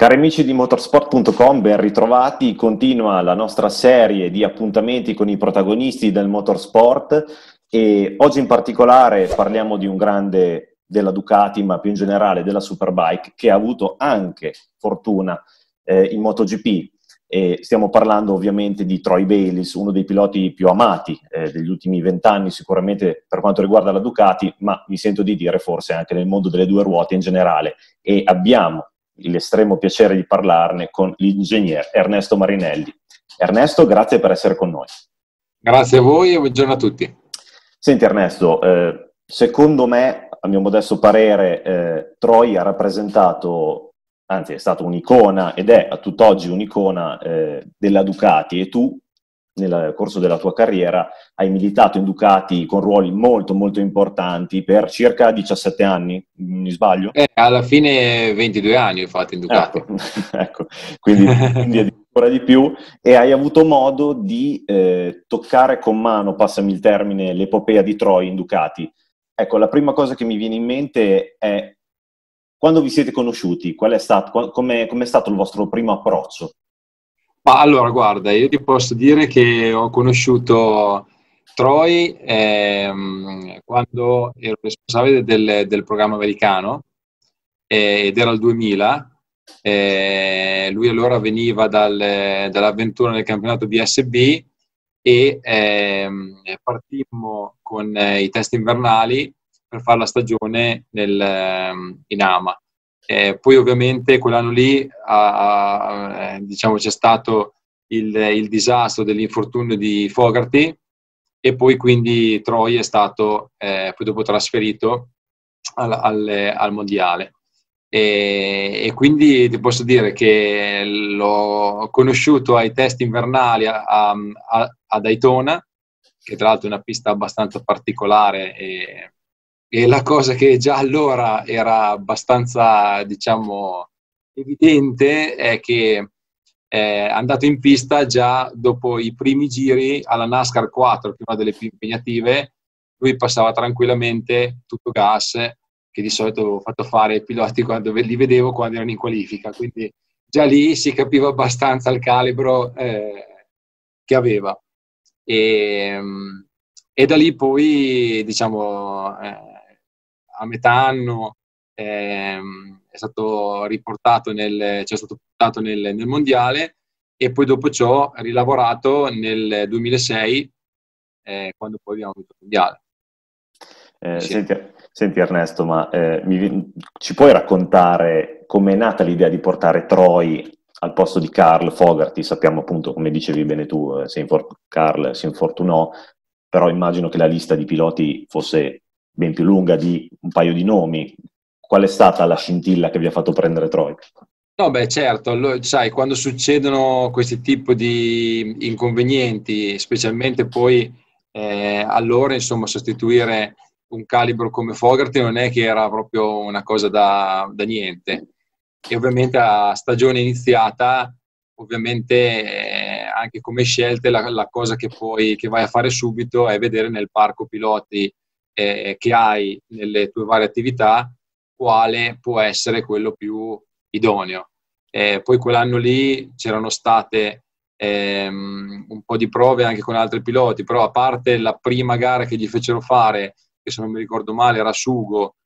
Cari amici di motorsport.com, ben ritrovati. Continua la nostra serie di appuntamenti con i protagonisti del motorsport e oggi in particolare parliamo di un grande della Ducati, ma più in generale della Superbike, che ha avuto anche fortuna eh, in MotoGP. E stiamo parlando ovviamente di Troy Bayliss, uno dei piloti più amati eh, degli ultimi vent'anni, sicuramente per quanto riguarda la Ducati, ma mi sento di dire forse anche nel mondo delle due ruote in generale. E abbiamo l'estremo piacere di parlarne con l'ingegner Ernesto Marinelli. Ernesto, grazie per essere con noi. Grazie a voi e buongiorno a tutti. Senti Ernesto, eh, secondo me, a mio modesto parere, eh, Troy ha rappresentato, anzi è stata un'icona ed è a tutt'oggi un'icona eh, della Ducati e tu nel corso della tua carriera hai militato in Ducati con ruoli molto molto importanti per circa 17 anni, mi sbaglio? Eh, alla fine 22 anni ho fatto in Ducati. Ecco, ecco. quindi, quindi addirittura di più e hai avuto modo di eh, toccare con mano, passami il termine, l'epopea di Troy in Ducati. Ecco, la prima cosa che mi viene in mente è quando vi siete conosciuti, qual è stato, com'è, com'è stato il vostro primo approccio? Allora, guarda, io ti posso dire che ho conosciuto Troy ehm, quando ero responsabile del, del programma americano eh, ed era il 2000. Eh, lui allora veniva dal, dall'avventura nel campionato di SB e ehm, partimmo con eh, i test invernali per fare la stagione nel, ehm, in AMA. Eh, poi ovviamente quell'anno lì ha, eh, diciamo, c'è stato il, il, disastro dell'infortunio di Fogarty e poi quindi Troy è stato eh, poi dopo trasferito al, al, al mondiale. E, e, quindi ti posso dire che l'ho conosciuto ai test invernali a, a, a Daytona, che tra l'altro è una pista abbastanza particolare e e la cosa che già allora era abbastanza, diciamo, evidente è che è andato in pista già dopo i primi giri alla NASCAR 4, che è una delle più impegnative, lui passava tranquillamente tutto gas, che di solito avevo fatto fare ai piloti quando li vedevo quando erano in qualifica, quindi già lì si capiva abbastanza il calibro eh, che aveva. E, e, da lì poi, diciamo, eh, a metà anno ehm, è stato riportato nel, cioè è stato portato nel, nel, mondiale e poi dopo ciò rilavorato nel 2006 eh, quando poi abbiamo avuto il mondiale. Eh, sì. senti, senti, Ernesto, ma eh, mi, ci puoi raccontare com'è nata l'idea di portare Troy al posto di Carl Fogarty? Sappiamo appunto, come dicevi bene tu, eh, se infor- Carl si infortunò, però immagino che la lista di piloti fosse ben più lunga di un paio di nomi. Qual è stata la scintilla che vi ha fatto prendere Troy? No, beh, certo, sai, quando succedono questi tipi di inconvenienti, specialmente poi eh, allora, insomma, sostituire un calibro come Fogarty non è che era proprio una cosa da, da niente. E ovviamente a stagione iniziata, ovviamente eh, anche come scelte, la, la cosa che, poi, che vai a fare subito è vedere nel parco piloti eh, che hai nelle tue varie attività, quale può essere quello più idoneo. Eh, poi quell'anno lì c'erano state ehm, un po' di prove anche con altri piloti, però a parte la prima gara che gli fecero fare, che se non mi ricordo male era Sugo,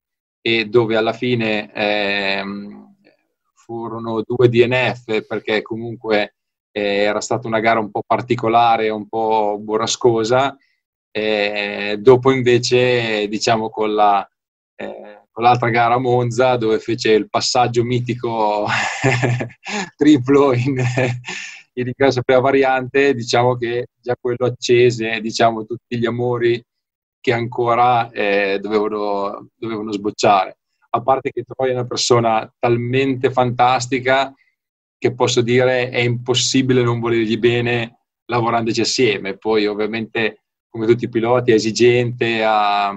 e dove alla fine ehm, furono due DNF perché comunque eh, era stata una gara un po' particolare, un po' burrascosa, eh, dopo invece, diciamo, con, la, eh, con, l'altra gara a Monza, dove fece il passaggio mitico triplo in, in ingresso per la variante, diciamo che già quello accese diciamo, tutti gli amori che ancora eh, dovevano, dovevano sbocciare. A parte che Troy è una persona talmente fantastica che posso dire è impossibile non volergli bene lavorandoci assieme. Poi ovviamente come tutti i piloti, è esigente, ha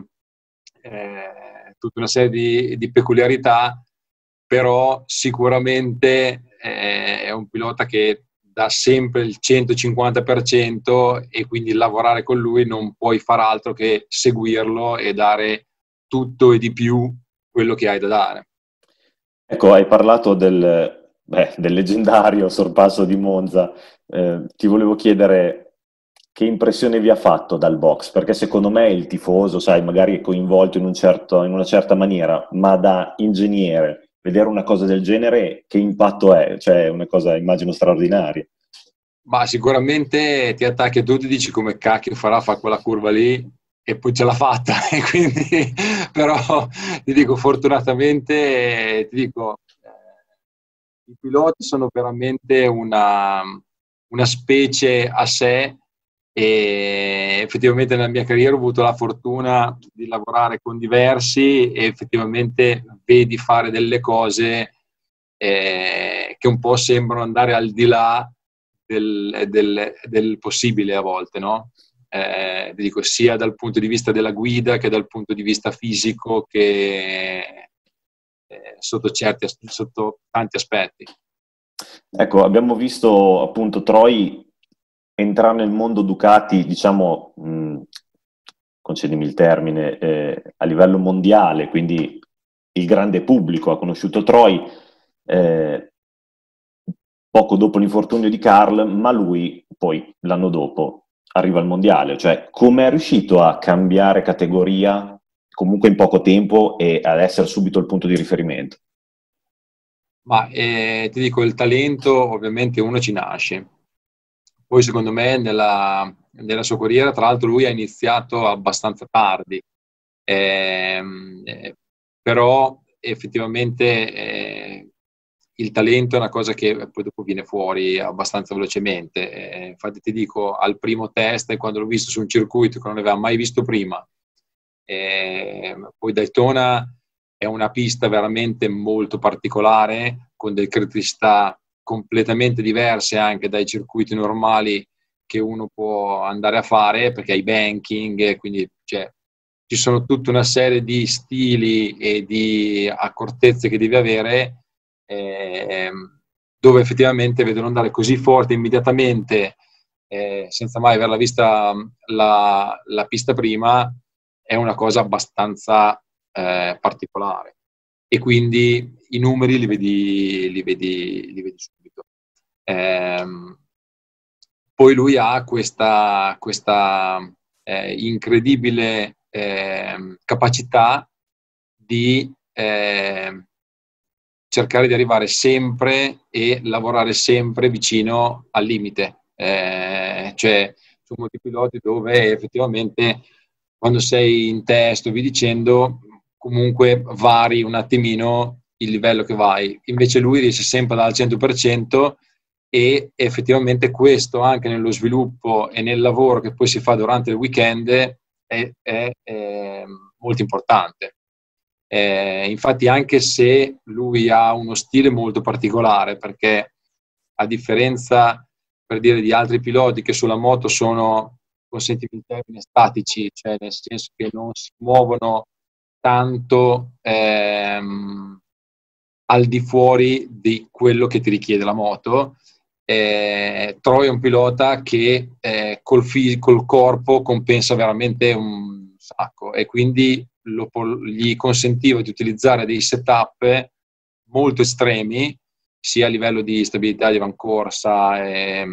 eh, tutta una serie di, di, peculiarità, però sicuramente eh, è un pilota che dà sempre il 150% e quindi lavorare con lui non puoi far altro che seguirlo e dare tutto e di più quello che hai da dare. Ecco, hai parlato del, beh, del leggendario sorpasso di Monza, eh, ti volevo chiedere che impressione vi ha fatto dal box? Perché secondo me il tifoso, sai, magari è coinvolto in, un certo, in una certa maniera, ma da ingegnere vedere una cosa del genere, che impatto è? Cioè, è una cosa, immagino, straordinaria. Ma sicuramente ti attacchi a tutti e dici come cacchio farà fa quella curva lì e poi ce l'ha fatta. Quindi, però ti dico, fortunatamente, ti dico, eh, i piloti sono veramente una, una specie a sé e effettivamente nella mia carriera ho avuto la fortuna di lavorare con diversi e effettivamente vedi fare delle cose eh, che un po' sembrano andare al di là del, del, del possibile a volte, no? Eh, dico, sia dal punto di vista della guida che dal punto di vista fisico che eh, sotto, certi, sotto tanti aspetti. Ecco, abbiamo visto appunto Troy entrare nel mondo Ducati, diciamo, mh, concedimi il termine, eh, a livello mondiale, quindi il grande pubblico ha conosciuto Troy eh, poco dopo l'infortunio di Carl, ma lui poi l'anno dopo arriva al mondiale, cioè come è riuscito a cambiare categoria comunque in poco tempo e ad essere subito il punto di riferimento? Ma eh, ti dico, il talento ovviamente uno ci nasce, poi secondo me nella, nella sua carriera, tra l'altro lui ha iniziato abbastanza tardi, ehm, eh, però effettivamente eh, il talento è una cosa che poi dopo viene fuori abbastanza velocemente. Eh, infatti ti dico, al primo test, quando l'ho visto su un circuito che non aveva mai visto prima, ehm, poi Daytona è una pista veramente molto particolare, con delle criticità completamente diverse anche dai circuiti normali che uno può andare a fare perché hai banking, quindi cioè, ci sono tutta una serie di stili e di accortezze che devi avere eh, dove effettivamente vedono andare così forte immediatamente eh, senza mai averla vista la, la, pista prima è una cosa abbastanza eh, particolare. E quindi i numeri li vedi, li vedi, li vedi poi lui ha questa, questa eh, incredibile eh, capacità di ehm, cercare di arrivare sempre e lavorare sempre vicino al limite. Eh, cioè, su molti piloti dove effettivamente quando sei in testo, vi dicendo, comunque vari un attimino il livello che vai. Invece lui riesce sempre ad al 100% e effettivamente questo anche nello sviluppo e nel lavoro che poi si fa durante il weekend è, è, è molto importante. Eh, infatti anche se lui ha uno stile molto particolare perché a differenza per dire di altri piloti che sulla moto sono consentimi il termine statici, cioè nel senso che non si muovono tanto ehm, al di fuori di quello che ti richiede la moto. Eh, Troy un pilota che eh, col, fis- col, corpo compensa veramente un sacco e quindi lo, gli consentiva di utilizzare dei setup molto estremi, sia a livello di stabilità di avancorsa e,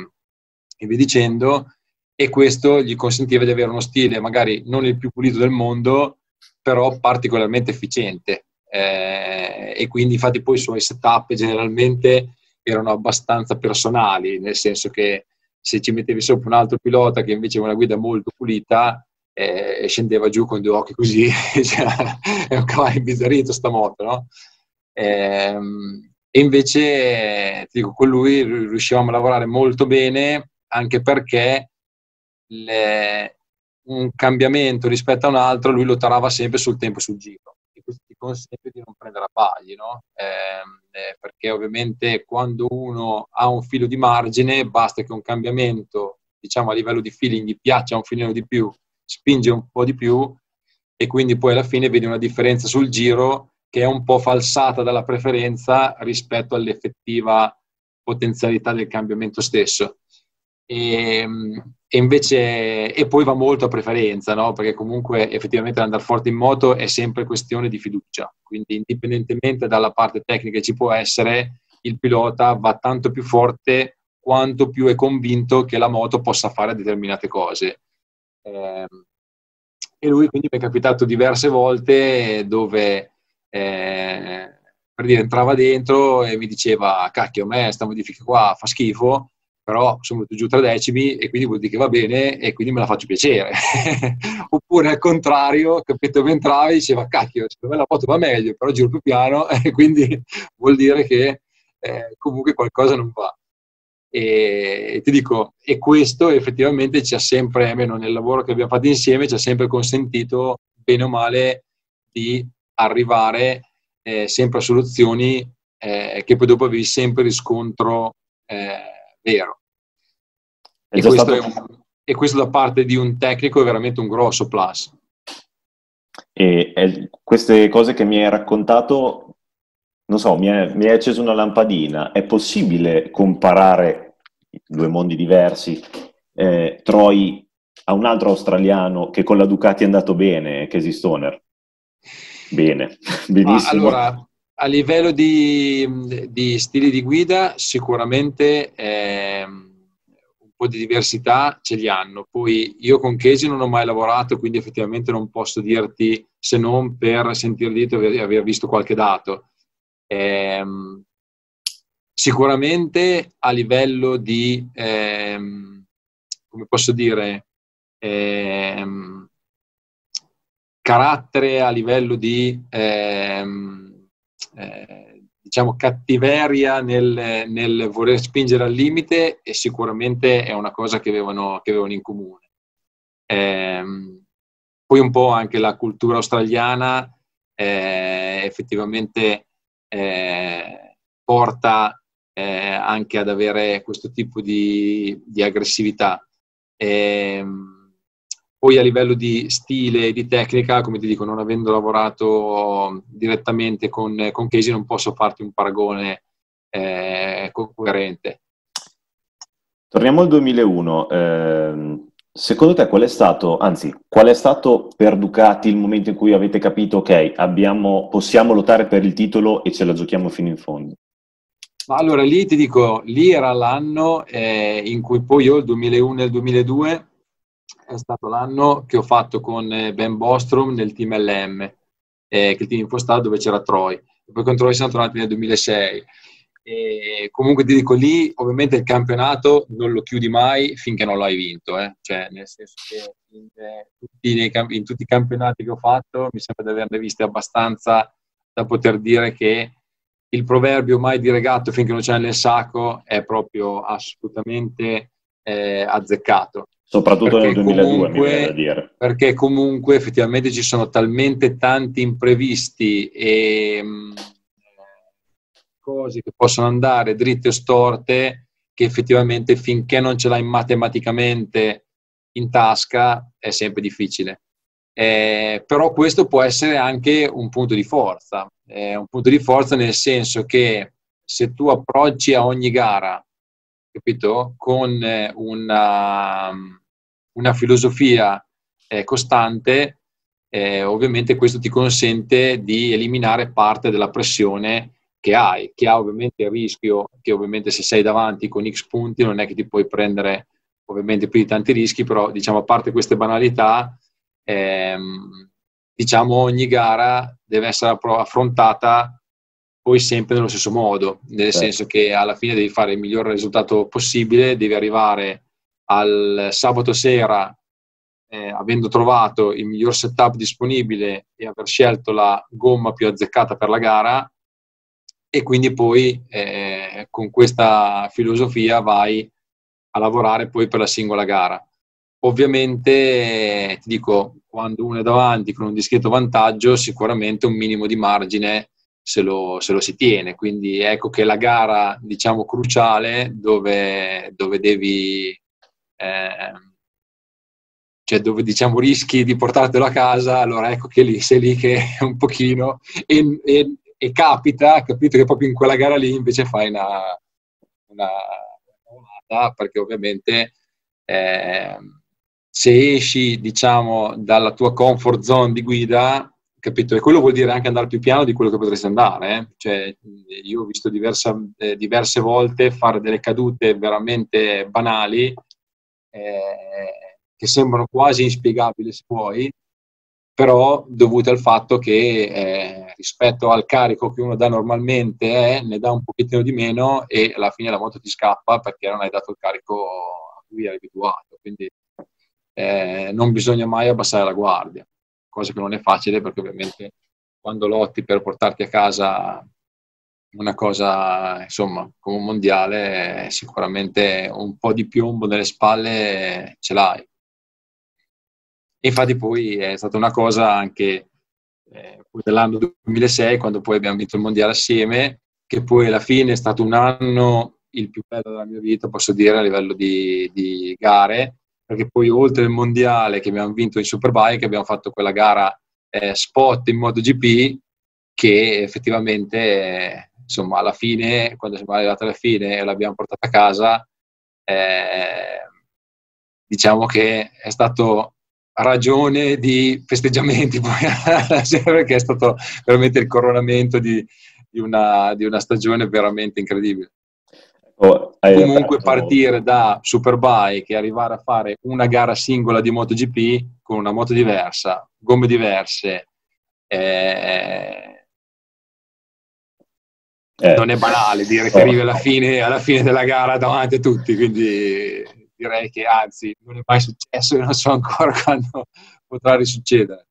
e via dicendo, e questo gli consentiva di avere uno stile magari non il più pulito del mondo, però particolarmente efficiente. Eh, e quindi infatti poi i suoi setup generalmente erano abbastanza personali, nel senso che se ci mettevi sopra un altro pilota che invece aveva una guida molto pulita, eh, scendeva giù con due occhi così, cioè, è un cavallo imbizzarrito sta moto, no? Eh, e invece, ti dico, con lui riuscivamo a lavorare molto bene, anche perché le, un cambiamento rispetto a un altro, lui lo tarava sempre sul tempo sul giro. Consente di non prendere a pagli, no? eh, eh, perché ovviamente quando uno ha un filo di margine, basta che un cambiamento, diciamo a livello di feeling, gli piaccia un filino di più, spinge un po' di più e quindi poi alla fine vedi una differenza sul giro che è un po' falsata dalla preferenza rispetto all'effettiva potenzialità del cambiamento stesso. E, ehm, e, invece, e poi va molto a preferenza, no? perché comunque effettivamente andare forte in moto è sempre questione di fiducia, quindi indipendentemente dalla parte tecnica che ci può essere, il pilota va tanto più forte quanto più è convinto che la moto possa fare determinate cose. Eh, e lui quindi mi è capitato diverse volte dove eh, per dire entrava dentro e mi diceva cacchio a me sta modifica qua fa schifo però sono venuto giù tre decimi e quindi vuol dire che va bene e quindi me la faccio piacere. Oppure al contrario, capito, che entrava e diceva cacchio, secondo me la moto va meglio, però giro più piano e quindi vuol dire che eh, comunque qualcosa non va. E ti dico, e questo effettivamente ci ha sempre, almeno nel lavoro che abbiamo fatto insieme, ci ha sempre consentito, bene o male, di arrivare eh, sempre a soluzioni eh, che poi dopo avevi sempre riscontro eh, vero. E questo, stato... un, e questo, da parte di un tecnico è veramente un grosso plus. E, e queste cose che mi hai raccontato non so, mi è, mi è acceso una lampadina. È possibile comparare due mondi diversi? Eh, Troy a un altro australiano che con la Ducati è andato bene, Casey Stoner? Bene, benissimo. allora, a livello di, di, stili di guida, sicuramente eh, un po' di diversità ce li hanno. Poi io con Casey non ho mai lavorato, quindi effettivamente non posso dirti se non per sentir dito e aver visto qualche dato Ehm, sicuramente a livello di, ehm, come posso dire, ehm, carattere, a livello di, ehm, eh, diciamo, cattiveria nel, nel, voler spingere al limite, e sicuramente è una cosa che avevano, che avevano in comune. Ehm, poi un po' anche la cultura australiana, eh, effettivamente eh, porta eh, anche ad avere questo tipo di, di aggressività. E, ehm, poi a livello di stile e di tecnica, come ti dico, non avendo lavorato direttamente con, con Casey, non posso farti un paragone eh, coerente. Torniamo al 2001. Eh, Secondo te qual è stato, anzi, qual è stato per Ducati il momento in cui avete capito, ok, abbiamo, possiamo lottare per il titolo e ce la giochiamo fino in fondo? allora lì ti dico, lì era l'anno eh, in cui poi io, il 2001 e il 2002, è stato l'anno che ho fatto con eh, Ben Bostrom nel team LM, eh, che è il team impostato dove c'era Troy. Poi con Troy siamo tornati nel 2006. E comunque ti dico lì, ovviamente il campionato non lo chiudi mai finché non l'hai vinto, eh? cioè nel senso che in, eh, tutti in, tutti i campionati che ho fatto mi sembra di averne viste abbastanza da poter dire che il proverbio mai dire gatto finché non c'è nel sacco è proprio assolutamente eh, azzeccato. Soprattutto perché nel 2002, comunque, mi viene da dire. Perché comunque effettivamente ci sono talmente tanti imprevisti e mh, cose che possono andare dritte o storte, che effettivamente finché non ce l'hai matematicamente in tasca è sempre difficile. Eh, però questo può essere anche un punto di forza, eh, un punto di forza nel senso che se tu approcci a ogni gara, capito, con una, una filosofia eh, costante, eh, ovviamente questo ti consente di eliminare parte della pressione che hai, che ha ovviamente il rischio che ovviamente se sei davanti con X punti non è che ti puoi prendere ovviamente più di tanti rischi, però diciamo a parte queste banalità, ehm, diciamo ogni gara deve essere affrontata poi sempre nello stesso modo, nel sì. senso che alla fine devi fare il miglior risultato possibile, devi arrivare al sabato sera eh, avendo trovato il miglior setup disponibile e aver scelto la gomma più azzeccata per la gara e quindi poi eh, con questa filosofia vai a lavorare poi per la singola gara. Ovviamente, ti dico, quando uno è davanti con un discreto vantaggio, sicuramente un minimo di margine se lo, se lo si tiene. Quindi ecco che la gara, diciamo, cruciale dove, dove devi... Eh, cioè dove diciamo rischi di portartelo a casa, allora ecco che lì sei lì che un pochino e, e e capita, capito che proprio in quella gara lì invece fai una, una, una perché ovviamente eh, se esci diciamo dalla tua comfort zone di guida capito? E quello vuol dire anche andare più piano di quello che potresti andare. Eh? Cioè, io ho visto diversa, eh, diverse volte fare delle cadute veramente banali eh, che sembrano quasi inspiegabili se vuoi, però dovute al fatto che eh, rispetto al carico che uno dà normalmente eh, ne dà un pochettino di meno e alla fine la moto ti scappa perché non hai dato il carico a cui eri abituato. Quindi eh, non bisogna mai abbassare la guardia cosa che non è facile perché ovviamente quando lotti per portarti a casa una cosa, insomma, come un mondiale, sicuramente un po' di piombo nelle spalle ce l'hai. Infatti poi è stata una cosa anche eh, dell'anno 2006, quando poi abbiamo vinto il mondiale assieme, che poi alla fine è stato un anno il più bello della mia vita, posso dire, a livello di, di gare, perché poi oltre il mondiale che abbiamo vinto in Superbike abbiamo fatto quella gara eh, spot in MotoGP che effettivamente eh, insomma alla fine quando siamo arrivati alla fine e l'abbiamo portata a casa eh, diciamo che è stato ragione di festeggiamenti poi perché è stato veramente il coronamento di, di, una, di una stagione veramente incredibile Oh, comunque partire da Superbike e arrivare a fare una gara singola di MotoGP con una moto diversa, gomme diverse, eh, eh. non è banale dire che arrivi alla fine, alla fine, della gara davanti a tutti, quindi direi che anzi non è mai successo e non so ancora quando potrà risuccedere.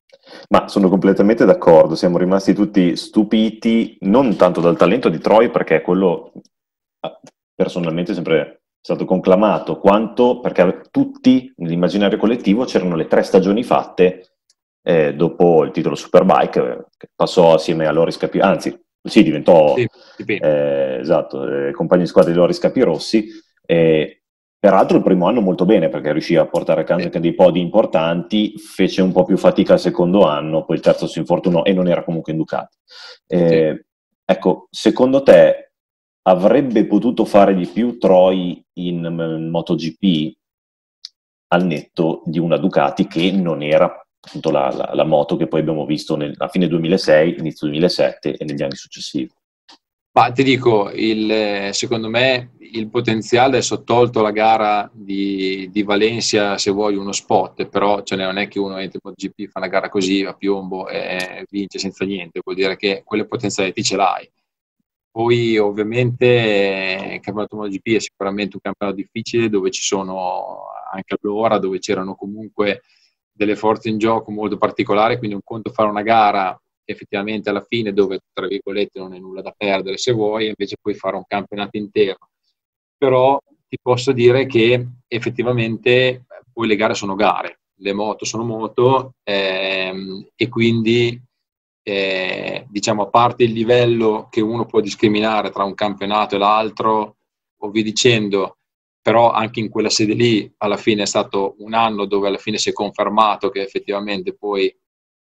Ma sono completamente d'accordo, siamo rimasti tutti stupiti non tanto dal talento di Troy perché quello personalmente sempre stato conclamato, quanto perché tutti nell'immaginario collettivo c'erano le tre stagioni fatte eh, dopo il titolo Superbike, eh, che passò assieme a Loris Capi, anzi, sì, diventò sì, eh, esatto, eh, compagno di squadra di Loris Capirossi. Eh, peraltro il primo anno molto bene perché riuscì a portare a casa anche dei podi importanti, fece un po' più fatica il secondo anno, poi il terzo si infortunò e non era comunque in Ducati. Eh. Ecco, secondo te avrebbe potuto fare di più Troy in, in MotoGP al netto di una Ducati che non era appunto la, la, la moto che poi abbiamo visto nel, a fine 2006, inizio 2007 e negli anni successivi. Ma ti dico, il, secondo me il potenziale è sottolto la gara di, di, Valencia, se vuoi uno spot, però cioè, non è che uno entra in MotoGP, fa una gara così a piombo e vince senza niente, vuol dire che quelle potenzialità ce l'hai. Poi ovviamente il campionato MotoGP è sicuramente un campionato difficile dove ci sono anche allora, dove c'erano comunque delle forze in gioco molto particolari, quindi un conto fare una gara effettivamente alla fine dove tra virgolette non è nulla da perdere se vuoi, invece puoi fare un campionato intero. Però ti posso dire che effettivamente poi le gare sono gare, le moto sono moto ehm, e quindi eh, diciamo a parte il livello che uno può discriminare tra un campionato e l'altro, o vi dicendo, però anche in quella sede lì alla fine è stato un anno dove alla fine si è confermato che effettivamente poi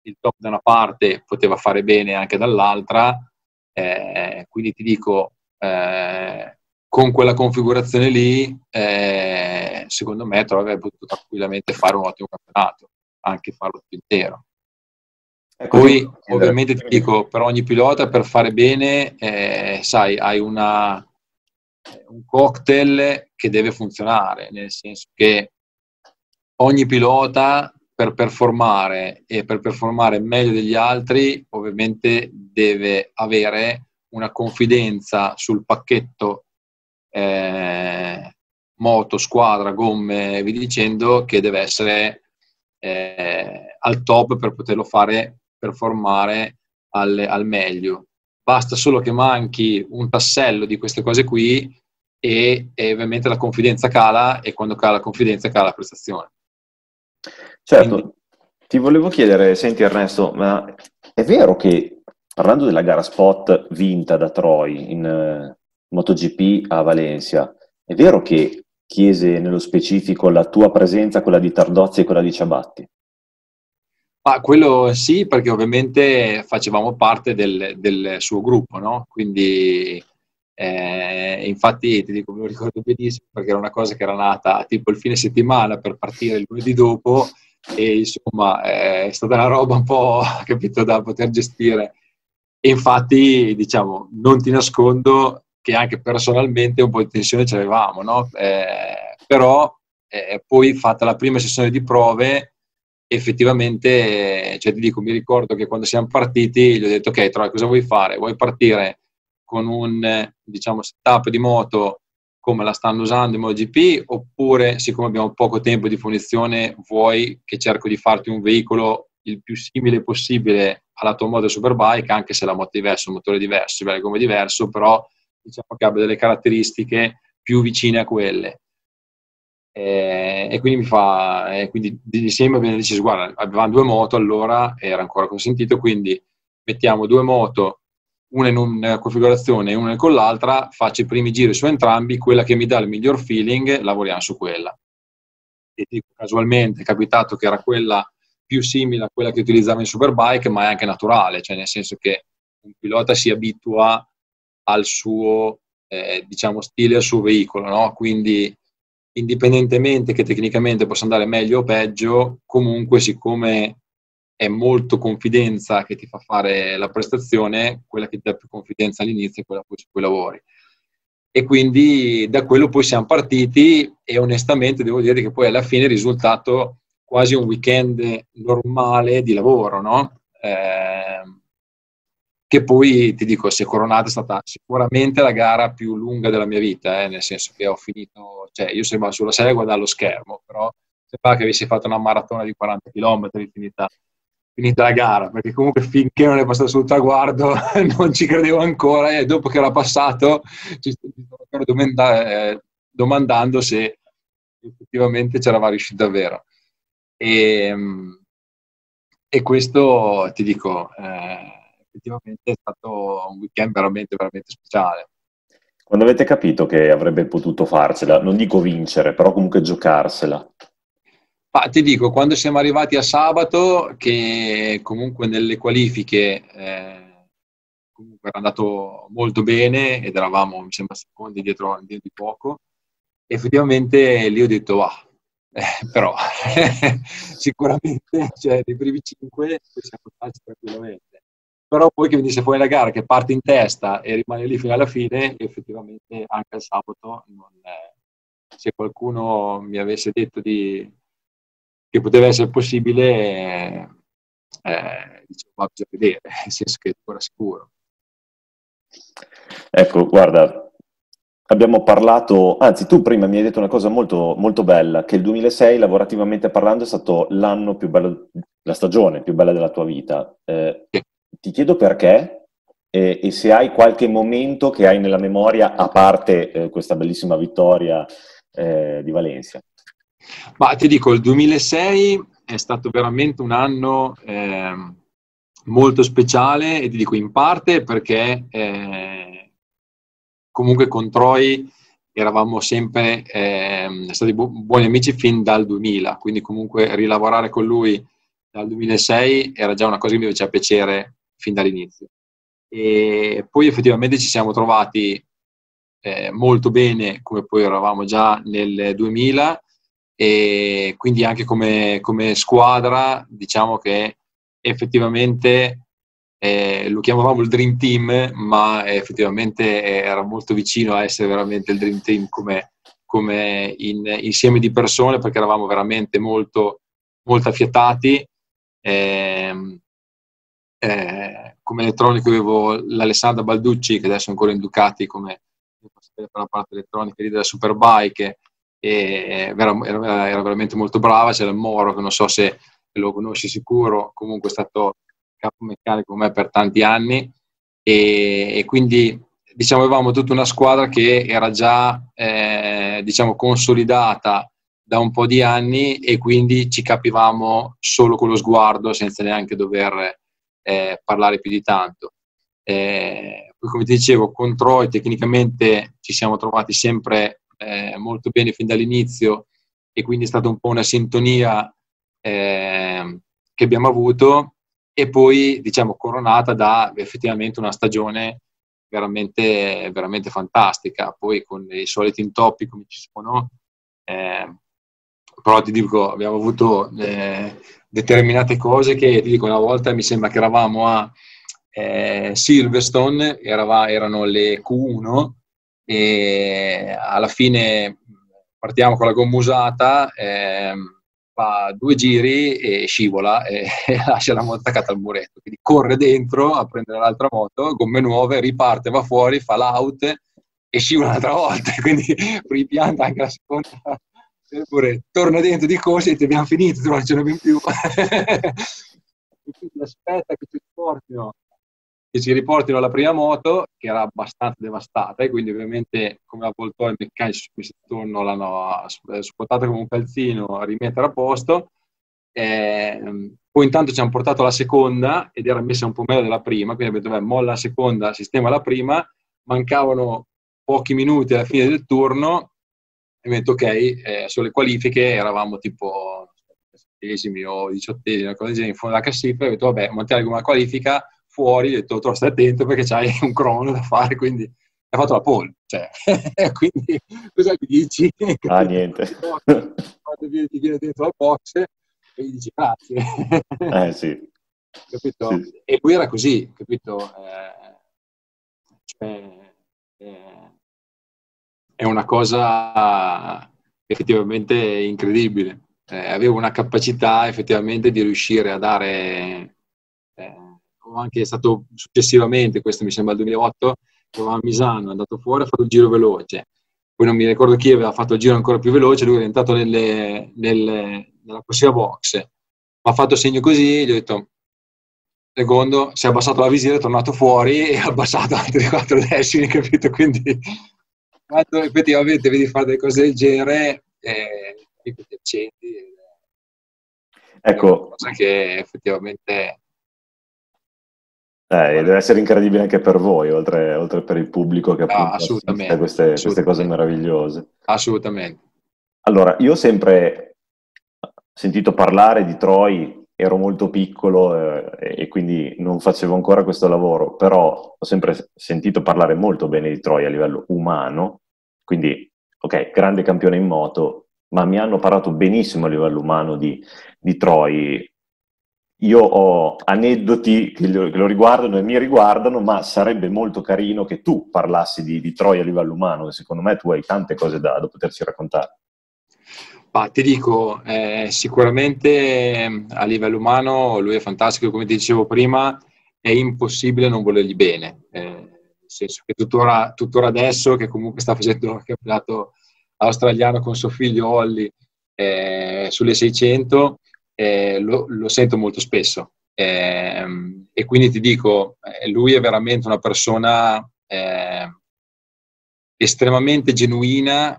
il top da una parte poteva fare bene anche dall'altra, eh, quindi ti dico, eh, con quella configurazione lì, eh, secondo me avrebbe potuto tranquillamente fare un ottimo campionato, anche farlo tutto intero. Ecco, Poi ovviamente ti dico, per ogni pilota per fare bene, eh, sai, hai una, un cocktail che deve funzionare, nel senso che ogni pilota per performare e per performare meglio degli altri ovviamente deve avere una confidenza sul pacchetto eh, moto, squadra, gomme, vi dicendo che deve essere eh, al top per poterlo fare performare al, al meglio. Basta solo che manchi un tassello di queste cose qui e, e, ovviamente la confidenza cala e quando cala la confidenza cala la prestazione. Certo, Quindi... ti volevo chiedere, senti Ernesto, ma è vero che parlando della gara spot vinta da Troy in uh, MotoGP a Valencia, è vero che chiese nello specifico la tua presenza, quella di Tardozzi e quella di Ciabatti? Ma quello sì, perché ovviamente facevamo parte del, del suo gruppo, no? Quindi, eh, infatti, ti dico, me lo ricordo benissimo perché era una cosa che era nata tipo il fine settimana per partire il lunedì dopo e insomma è stata una roba un po' capito da poter gestire e infatti diciamo non ti nascondo che anche personalmente un po' di tensione ce l'avevamo no? eh, però eh, poi fatta la prima sessione di prove effettivamente cioè ti dico mi ricordo che quando siamo partiti gli ho detto ok Troy cosa vuoi fare? Vuoi partire con un diciamo setup di moto come la stanno usando in MotoGP oppure siccome abbiamo poco tempo di punizione vuoi che cerco di farti un veicolo il più simile possibile alla tua moto Superbike anche se la moto è diversa, il motore diverso, il come è diverso però diciamo che abbia delle caratteristiche più vicine a quelle e, e quindi mi fa e quindi insieme viene deciso guarda avevamo due moto allora era ancora consentito quindi mettiamo due moto una in una configurazione e una con l'altra, faccio i primi giri su entrambi, quella che mi dà il miglior feeling, lavoriamo su quella. E casualmente è capitato che era quella più simile a quella che utilizzavo in Superbike, ma è anche naturale, cioè nel senso che un pilota si abitua al suo eh, diciamo, stile, al suo veicolo, no? quindi indipendentemente che tecnicamente possa andare meglio o peggio, comunque siccome è molto confidenza che ti fa fare la prestazione, quella che ti dà più confidenza all'inizio è quella su cui lavori. E quindi da quello poi siamo partiti e onestamente devo dire che poi alla fine è risultato quasi un weekend normale di lavoro, no? Eh, che poi ti dico, si è coronata, è stata sicuramente la gara più lunga della mia vita, eh, nel senso che ho finito, cioè io sembrava sulla serie a guardare lo schermo, però sembrava che avessi fatto una maratona di 40 km finita finita la gara, perché comunque finché non è passato sul traguardo non ci credevo ancora e dopo che era passato ci stavo ancora domanda, eh, domandando se effettivamente c'eravamo riusciti davvero. E, ehm, e questo, ti dico, eh, effettivamente è stato un weekend veramente, veramente speciale. Quando avete capito che avrebbe potuto farcela, non dico vincere, però comunque giocarsela? Ma ti dico, quando siamo arrivati a sabato, che comunque nelle qualifiche eh, comunque era andato molto bene ed eravamo, mi sembra, secondi dietro, dietro di poco, effettivamente lì ho detto, ah, eh, però sicuramente cioè, nei primi cinque possiamo starci tranquillamente. Però poi che venisse fuori la gara, che parte in testa e rimane lì fino alla fine, effettivamente anche il sabato, non, eh, se qualcuno mi avesse detto di che poteva essere possibile, eh, diciamo, bisogna vedere, nel senso che è ancora sicuro. Ecco, guarda, abbiamo parlato, anzi tu prima mi hai detto una cosa molto, molto bella, che il 2006 lavorativamente parlando è stato l'anno più bello, la stagione più bella della tua vita. Eh, sì. Ti chiedo perché e, e, se hai qualche momento che hai nella memoria, a parte eh, questa bellissima vittoria eh, di Valencia. Ma ti dico, il 2006 è stato veramente un anno eh, molto speciale e ti dico in parte perché eh, comunque con Troy eravamo sempre eh, stati bu- buoni amici fin dal 2000, quindi comunque rilavorare con lui dal 2006 era già una cosa che mi faceva piacere fin dall'inizio. E poi effettivamente ci siamo trovati eh, molto bene come poi eravamo già nel 2000 e quindi anche come, come squadra diciamo che effettivamente eh, lo chiamavamo il Dream Team, ma effettivamente era molto vicino a essere veramente il Dream Team come, come in, insieme di persone perché eravamo veramente molto, molto affiatati. Eh, eh, come elettronico avevo l'Alessandra Balducci che adesso è ancora in Ducati come per la parte elettronica della Superbike e era, era, era veramente molto brava, c'era il Moro che non so se lo conosci sicuro, comunque è stato capo meccanico con me per tanti anni. E, e quindi diciamo avevamo tutta una squadra che era già eh, diciamo consolidata da un po' di anni e quindi ci capivamo solo con lo sguardo senza neanche dover eh, parlare più di tanto. Eh, come ti dicevo, con Troy tecnicamente ci siamo trovati sempre eh, molto bene fin dall'inizio e quindi è stata un po' una sintonia eh, che abbiamo avuto e poi diciamo coronata da effettivamente una stagione veramente, veramente fantastica poi con i soliti intoppi come ci sono eh, però ti dico, abbiamo avuto eh, determinate cose che ti dico, una volta mi sembra che eravamo a eh, Silverstone, erava, erano le Q1 e alla fine partiamo con la gomma usata, eh, fa due giri e scivola e, e lascia la moto attaccata al muretto. Quindi corre dentro a prendere l'altra moto, gomme nuove, riparte, va fuori, fa l'out e scivola un'altra volta. Quindi ripianta anche la seconda muretto. Torna dentro di corsa e ti abbiamo finito, non ce ne abbiamo più. quindi aspetta che ti portino che ci riportino alla prima moto, che era abbastanza devastata, e quindi ovviamente come avvoltoi i meccanici su questo turno l'hanno supportata come un calzino a rimettere a posto. Eh, poi intanto ci hanno portato la seconda ed era messa un po' meglio della prima, quindi abbiamo detto, beh, molla la seconda, sistema la prima, mancavano pochi minuti alla fine del turno, e abbiamo detto, ok, eh, sulle qualifiche eravamo tipo settesimi o diciottesimi, una cosa del genere, in fondo alla classifica, e ho detto, vabbè, montiamo come una qualifica, fuori, ho detto, stai attento perché c'hai un crono da fare, quindi ha fatto la pole. Cioè, quindi cosa gli dici? Ah, niente. Quando viene, ti viene dentro al box e gli dici grazie. Eh sì. Capito? Sì. E lui era così, capito? Eh, cioè, eh, è una cosa effettivamente incredibile. Eh, avevo una capacità effettivamente di riuscire a dare eh, anche stato successivamente, questo mi sembra il 2008, eravamo a Misano, è andato fuori, ha fatto il giro veloce. Poi non mi ricordo chi aveva fatto il giro ancora più veloce, lui è entrato nelle, nelle, nella prossima box, mi ha fatto segno così, gli ho detto, secondo, si è abbassato la visiera, è tornato fuori e ha abbassato altri 4 decimi, capito? Quindi quando effettivamente vedi fare delle cose del genere, eh, ti accendi. Ecco. Cosa che effettivamente eh, deve essere incredibile anche per voi, oltre, oltre per il pubblico che appunto ah, assolutamente, queste, assolutamente. queste cose meravigliose. Assolutamente. Allora, io ho sempre sentito parlare di Troy, ero molto piccolo eh, e quindi non facevo ancora questo lavoro, però ho sempre sentito parlare molto bene di Troy a livello umano, quindi ok, grande campione in moto, ma mi hanno parlato benissimo a livello umano di, di Troy, io ho aneddoti che lo, che lo, riguardano e mi riguardano, ma sarebbe molto carino che tu parlassi di, di Troia a livello umano, secondo me tu hai tante cose da, da poterci raccontare. Bah, ti dico, eh, sicuramente a livello umano lui è fantastico, come ti dicevo prima, è impossibile non volergli bene, eh, nel senso che tuttora, tuttora, adesso, che comunque sta facendo il campionato australiano con suo figlio Olli eh, sulle 600, eh, lo, lo, sento molto spesso. Eh, e quindi ti dico, eh, lui è veramente una persona eh, estremamente genuina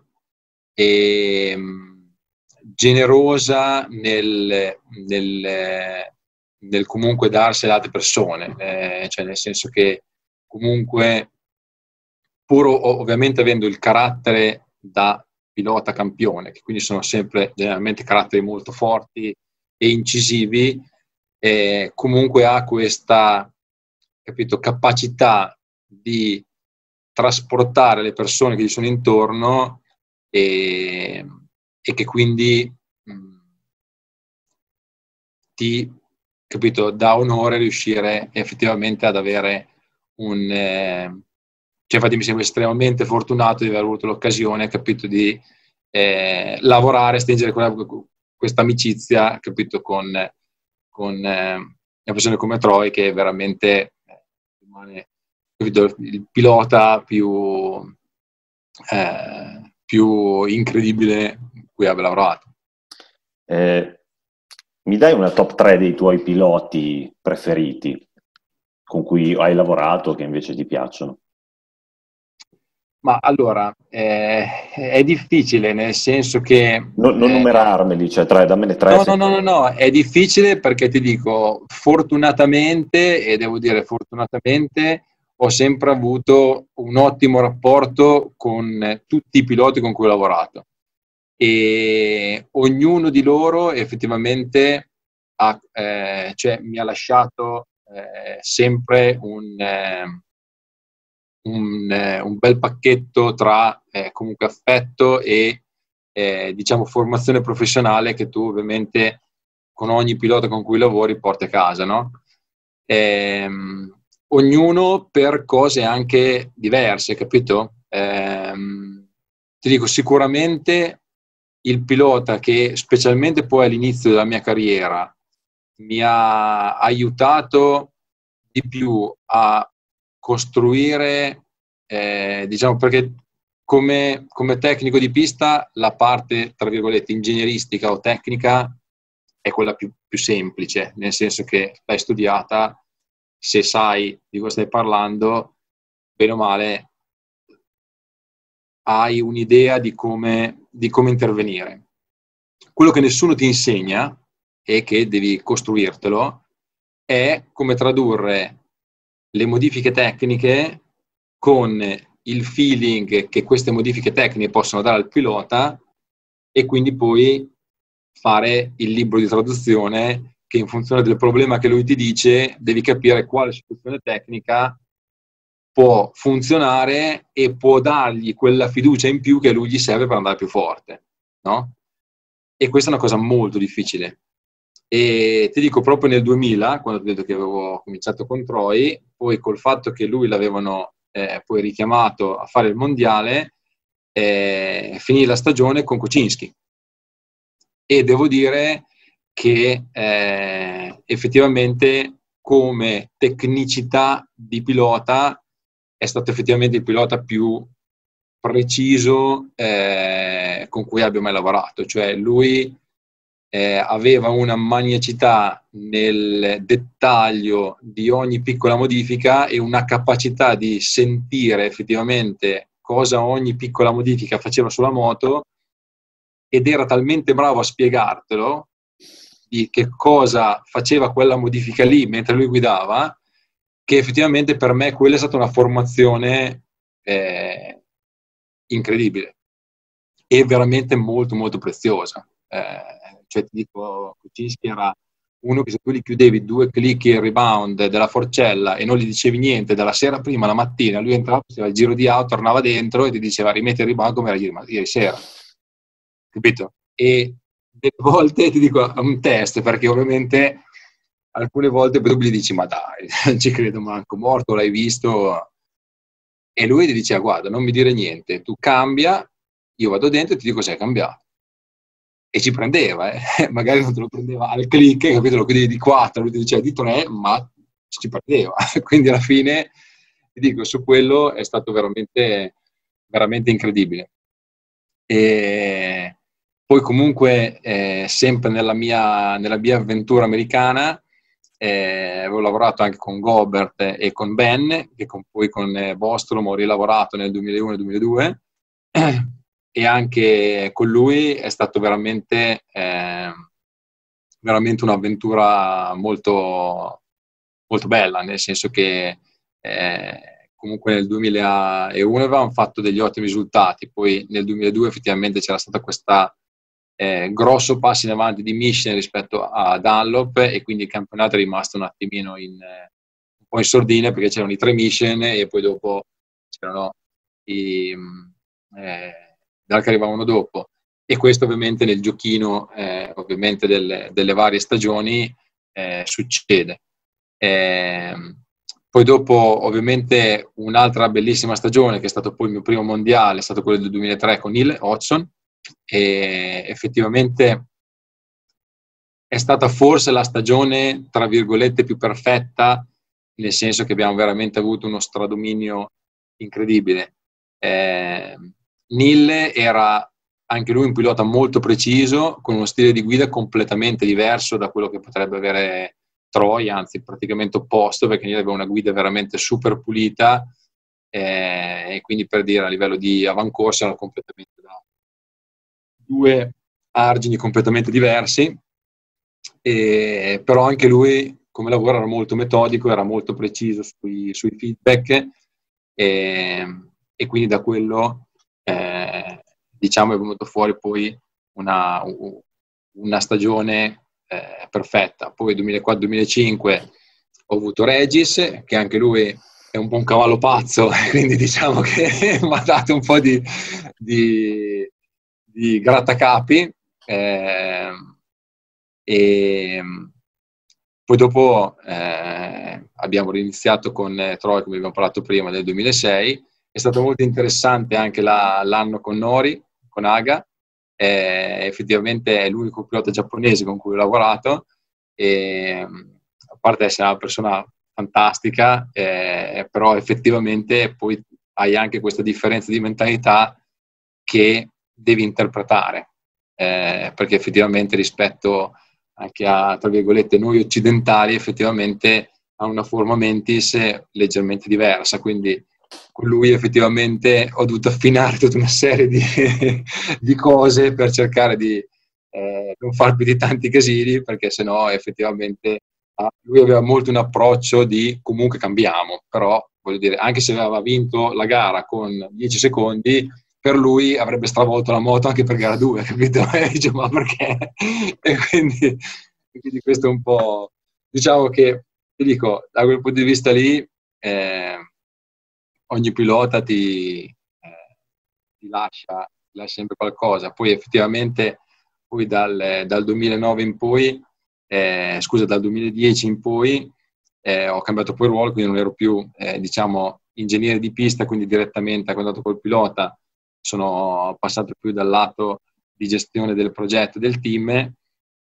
e generosa nel, nel, nel, comunque darsi alle altre persone, eh, cioè nel senso che comunque, pur ovviamente avendo il carattere da pilota campione, che quindi sono sempre generalmente caratteri molto forti, e incisivi, eh, comunque ha questa capito, capacità di trasportare le persone che gli sono intorno e, e che quindi mh, mm, ti capito, dà onore riuscire effettivamente ad avere un... Eh, cioè, infatti mi sembra estremamente fortunato di aver avuto l'occasione, capito, di eh, lavorare, stringere questa amicizia, capito, con, con eh, una persona come Troy che veramente eh, rimane capito, il pilota più, eh, più incredibile in cui abbia lavorato. Eh, mi dai una top 3 dei tuoi piloti preferiti con cui hai lavorato che invece ti piacciono? Ma allora, eh, è difficile nel senso che... Non, non eh, numerarmeli, cioè tre, dammene tre. No, no, no, no, no, è difficile perché ti dico, fortunatamente, e devo dire fortunatamente, ho sempre avuto un ottimo rapporto con tutti i piloti con cui ho lavorato e ognuno di loro effettivamente ha, eh, cioè, mi ha lasciato eh, sempre un eh, un, eh, un bel pacchetto tra eh, comunque affetto e eh, diciamo, formazione professionale che tu ovviamente con ogni pilota con cui lavori porti a casa, no? Ehm, ognuno per cose anche diverse, capito? Ehm, ti dico, sicuramente il pilota che specialmente poi all'inizio della mia carriera mi ha aiutato di più a costruire, eh, diciamo perché come, come, tecnico di pista la parte, tra virgolette, ingegneristica o tecnica è quella più, più semplice, nel senso che l'hai studiata, se sai di cosa stai parlando, bene o male hai un'idea di come, di come intervenire. Quello che nessuno ti insegna e che devi costruirtelo è come tradurre le modifiche tecniche con il feeling che queste modifiche tecniche possono dare al pilota e quindi poi fare il libro di traduzione che in funzione del problema che lui ti dice devi capire quale soluzione tecnica può funzionare e può dargli quella fiducia in più che lui gli serve per andare più forte, no? E questa è una cosa molto difficile. E ti dico, proprio nel 2000, quando ti ho detto che avevo cominciato con Troy, poi col fatto che lui l'avevano eh, poi richiamato a fare il mondiale, eh, finì la stagione con Kocinski. E devo dire che eh, effettivamente come tecnicità di pilota è stato effettivamente il pilota più preciso eh, con cui abbia mai lavorato, cioè lui eh, aveva una maniacità nel dettaglio di ogni piccola modifica e una capacità di sentire effettivamente cosa ogni piccola modifica faceva sulla moto ed era talmente bravo a spiegartelo di che cosa faceva quella modifica lì mentre lui guidava che effettivamente per me quella è stata una formazione eh, incredibile e veramente molto molto preziosa. Eh, cioè ti dico, Kuczynski era uno che se tu gli chiudevi due clic e rebound della forcella e non gli dicevi niente dalla sera prima alla mattina, lui entrava, faceva il giro di auto, tornava dentro e ti diceva rimetti il rebound come era ieri sera. Capito? E delle volte ti dico un test perché ovviamente alcune volte tu gli dici ma dai, non ci credo manco, morto, l'hai visto? E lui ti dice ah, guarda, non mi dire niente, tu cambia, io vado dentro e ti dico se è cambiato. E ci prendeva, eh? magari non te lo prendeva al click, capito? Lo chiedi di 4, lui ti diceva di 3, ma ci prendeva. Quindi alla fine, ti dico, su quello è stato veramente, veramente incredibile. E poi comunque, eh, sempre nella mia, nella mia avventura americana, eh, avevo lavorato anche con Gobert e con Ben, che con, poi con eh, Bostrom ho rilavorato nel 2001-2002 e anche con lui è stato veramente, eh, veramente un'avventura molto, molto bella, nel senso che eh, comunque nel 2001 avevamo fatto degli ottimi risultati, poi nel 2002 effettivamente c'era stata questa eh, grosso passo in avanti di Michelin rispetto a Dunlop e quindi il campionato è rimasto un attimino in, eh, un po' in sordina perché c'erano i tre Michelin e poi dopo c'erano i mm, eh, che arrivavano dopo e questo ovviamente nel giochino eh, ovviamente delle, delle, varie stagioni eh, succede. Ehm, poi dopo ovviamente un'altra bellissima stagione che è stato poi il mio primo mondiale è stato quello del 2003 con Neil Hodgson e effettivamente è stata forse la stagione, tra virgolette, più perfetta, nel senso che abbiamo veramente avuto uno stradominio incredibile. Eh, Nille era anche lui un pilota molto preciso, con uno stile di guida completamente diverso da quello che potrebbe avere Troy, anzi praticamente opposto, perché Nille aveva una guida veramente super pulita eh, e quindi per dire a livello di avancorsa era completamente due argini completamente diversi, e, però anche lui come lavoro era molto metodico, era molto preciso sui, sui feedback e, e, quindi da quello eh, diciamo è venuto fuori poi una, una stagione eh, perfetta. Poi 2004-2005 ho avuto Regis, che anche lui è un un cavallo pazzo, quindi diciamo che mi ha dato un po' di, di di grattacapi eh, e poi dopo eh, abbiamo riniziato con eh, Troy, come abbiamo parlato prima, nel 2006. È stato molto interessante anche la, l'anno con Nori, con Aga. Eh, effettivamente è l'unico pilota giapponese con cui ho lavorato. E, a parte essere una persona fantastica, eh, però effettivamente poi hai anche questa differenza di mentalità che devi interpretare, eh, perché effettivamente rispetto anche a, tra virgolette, noi occidentali, effettivamente ha una forma mentis leggermente diversa, quindi con lui effettivamente ho dovuto affinare tutta una serie di, di cose per cercare di eh, non più di tanti casini, perché sennò effettivamente ah, lui aveva molto un approccio di comunque cambiamo, però voglio dire, anche se aveva vinto la gara con 10 secondi, per lui avrebbe stravolto la moto anche per gara 2, capito? E dice, ma perché? E quindi, quindi, questo è un po'... Diciamo che, ti dico, da quel punto di vista lì, eh, ogni pilota ti, eh, ti, lascia, ti, lascia, sempre qualcosa. Poi effettivamente, poi dal, dal 2009 in poi, eh, scusa, dal 2010 in poi, eh, ho cambiato poi ruolo, quindi non ero più, eh, diciamo, ingegnere di pista, quindi direttamente a contatto col pilota, sono passato più dal lato di gestione del progetto del team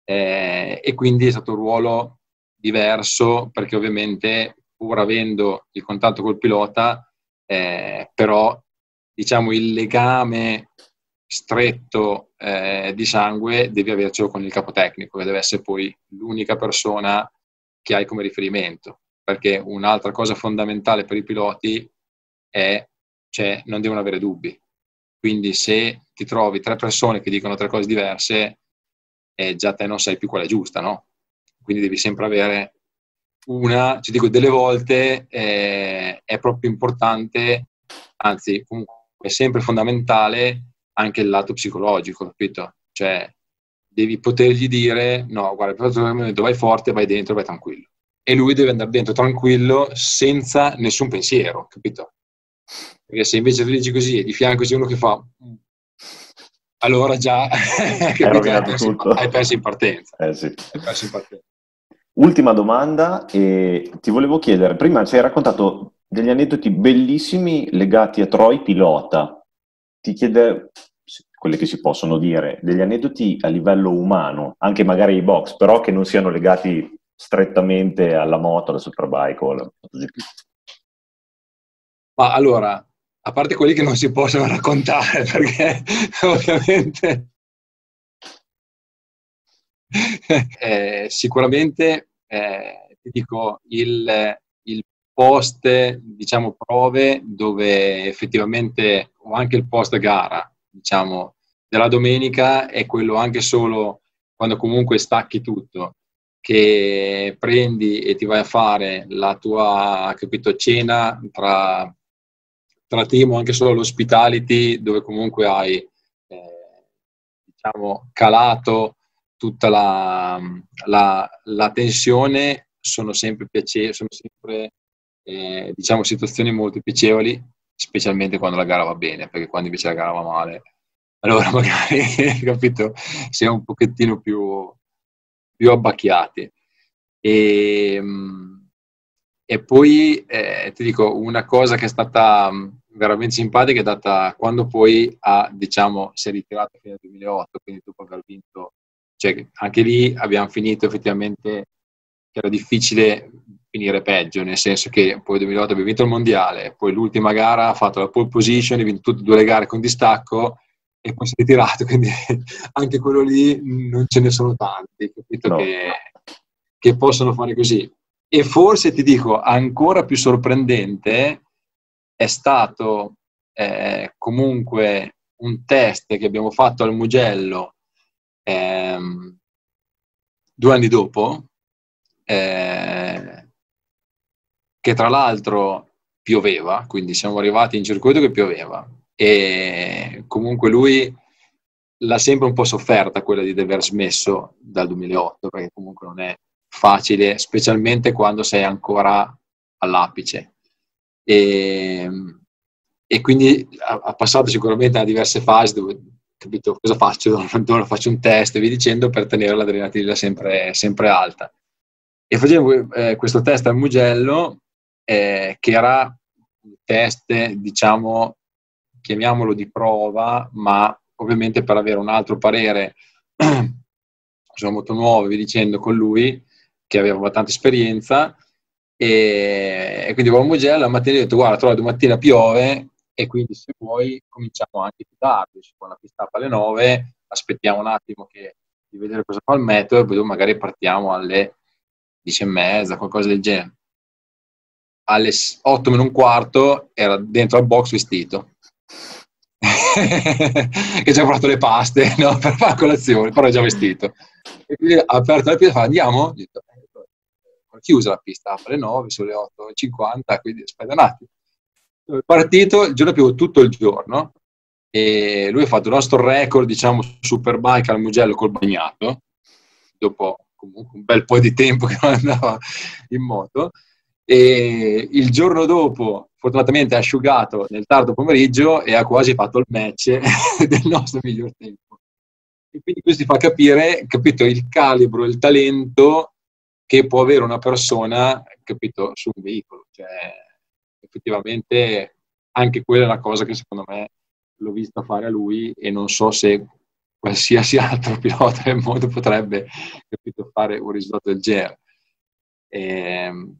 eh, e quindi è stato un ruolo diverso perché ovviamente pur avendo il contatto col pilota, eh, però diciamo il legame stretto eh, di sangue devi avercelo con il capotecnico, che deve essere poi l'unica persona che hai come riferimento, perché un'altra cosa fondamentale per i piloti è, cioè, non devono avere dubbi, quindi se ti trovi tre persone che dicono tre cose diverse, eh, già te non sai più quella è giusta, no? Quindi devi sempre avere una, ci dico delle volte eh, è proprio importante, anzi comunque è sempre fondamentale anche il lato psicologico, capito? Cioè devi potergli dire no, guarda, per vai forte, vai dentro, vai tranquillo. E lui deve andare dentro tranquillo senza nessun pensiero, capito? Perché se invece tu dici così e di fianco c'è uno che fa allora già hai, perso, hai, perso, in partenza. Eh sì. perso in partenza. Ultima domanda, e ti volevo chiedere, prima ci hai raccontato degli aneddoti bellissimi legati a Troy pilota. Ti chiede quelle che si possono dire, degli aneddoti a livello umano, anche magari ai box, però che non siano legati strettamente alla moto, alla superbike o alla MotoGP. Ma allora, a parte quelli che non si possono raccontare, perché ovviamente eh, sicuramente eh, ti dico il, il, post, diciamo, prove dove effettivamente, o anche il post gara, diciamo, della domenica è quello anche solo quando comunque stacchi tutto, che prendi e ti vai a fare la tua, capito, cena tra trattiamo anche solo l'hospitality, dove comunque hai eh, diciamo, calato tutta la, la, la, tensione, sono sempre piacevoli, sono sempre eh, diciamo, situazioni molto piacevoli, specialmente quando la gara va bene, perché quando invece la gara va male, allora magari, capito, si è un pochettino più, più abbacchiati. E, ehm, e poi eh, ti dico una cosa che è stata veramente simpatica è data quando poi ha, diciamo, si è ritirato fino al 2008, quindi dopo aver vinto, cioè anche lì abbiamo finito effettivamente che era difficile finire peggio, nel senso che poi nel 2008 abbiamo vinto il mondiale, poi l'ultima gara ha fatto la pole position, ha vinto tutte e due le gare con distacco e poi si è ritirato, quindi anche quello lì non ce ne sono tanti, capito, no. che, che possono fare così. E forse ti dico, ancora più sorprendente è stato eh, comunque un test che abbiamo fatto al Mugello ehm, due anni dopo, eh, che tra l'altro pioveva, quindi siamo arrivati in circuito che pioveva e comunque lui l'ha sempre un po' sofferta quella di aver smesso dal 2008 perché comunque non è facile, specialmente quando sei ancora all'apice. E, e quindi ha, passato sicuramente a diverse fasi dove capito cosa faccio? Dove faccio un test e via dicendo per tenere l'adrenalina sempre, sempre alta. E facevo eh, questo test al Mugello eh, che era un test, diciamo, chiamiamolo di prova, ma ovviamente per avere un altro parere sulla moto nuova, vi dicendo, con lui, che aveva abbastanza esperienza, e, e quindi con Mugello la mattina ho detto, guarda, trovo domattina piove, e quindi se vuoi cominciamo anche più tardi, con la pista alle 9, aspettiamo un attimo che, di vedere cosa fa il metodo e poi magari partiamo alle 10 e mezza, qualcosa del genere. Alle 8 meno un quarto era dentro al box vestito. che ci ha portato le paste no? per fare colazione, però è già vestito. E quindi ha aperto la pista e fa andiamo? Ho detto, chiusa la pista, alle 9, sono le 8.50, quindi aspetta un attimo partito il giorno più tutto il giorno e lui ha fatto il nostro record, diciamo, superbike al Mugello col bagnato, dopo comunque un bel po' di tempo che non andava in moto. E il giorno dopo, fortunatamente, ha asciugato nel tardo pomeriggio e ha quasi fatto il match del nostro miglior tempo. E quindi questo ti fa capire, capito, il calibro, il talento che può avere una persona, capito, su un veicolo. Cioè, effettivamente anche quella è una cosa che secondo me l'ho vista fare a lui e non so se qualsiasi altro pilota del mondo potrebbe capito, fare un risultato del genere. E, ehm,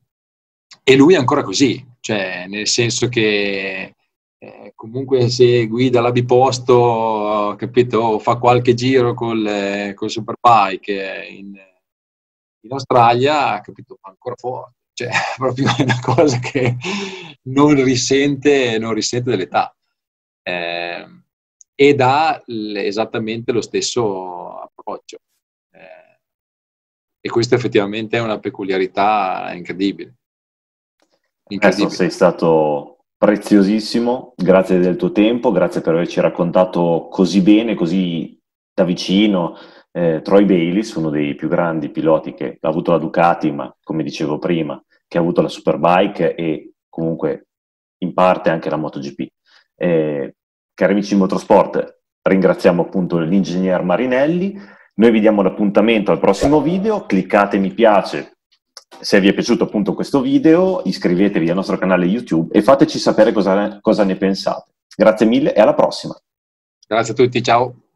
e, lui è ancora così, cioè nel senso che eh, comunque se guida la biposto, capito, fa qualche giro col, col Superbike in, in Australia, capito, fa ancora forte cioè proprio è una cosa che non risente, non risente dell'età. Eh, ed ha esattamente lo stesso approccio. Eh, e questa effettivamente è una peculiarità incredibile. incredibile. Adesso sei stato preziosissimo, grazie del tuo tempo, grazie per averci raccontato così bene, così da vicino. Eh, Troy Bayliss, uno dei più grandi piloti che ha avuto la Ducati, ma come dicevo prima, che ha avuto la Superbike e comunque in parte anche la MotoGP. Eh, cari amici di Motorsport, ringraziamo appunto l'ingegner Marinelli. Noi vi diamo l'appuntamento al prossimo video, cliccate mi piace se vi è piaciuto appunto questo video, iscrivetevi al nostro canale YouTube e fateci sapere cosa, cosa ne pensate. Grazie mille e alla prossima. Grazie a tutti, ciao.